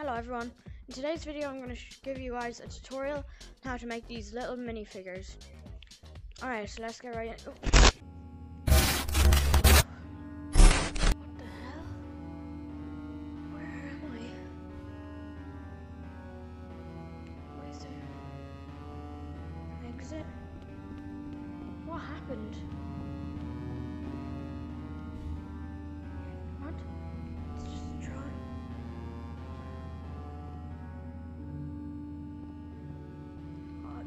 Hello everyone. In today's video I'm going to give you guys a tutorial on how to make these little minifigures. Alright, so let's get right in. Oh. What the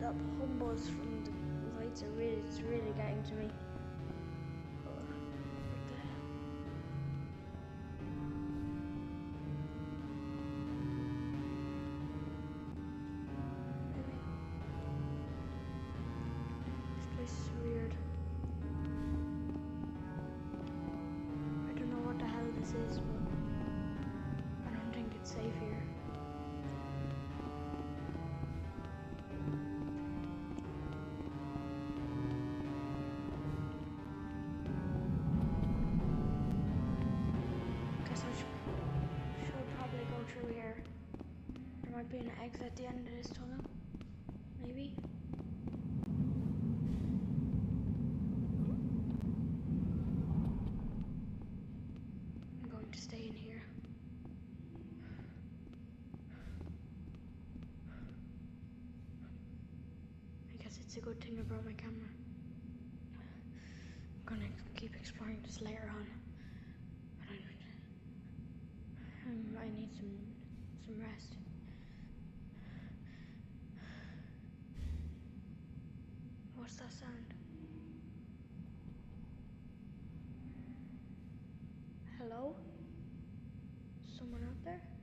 that hum from the lights are really, it's really getting to me. Oh, what be an exit at the end of this tunnel. Maybe. I'm going to stay in here. I guess it's a good thing I brought my camera. I'm gonna keep exploring this later on. But I, um, I need some some rest. Hello? Someone out there?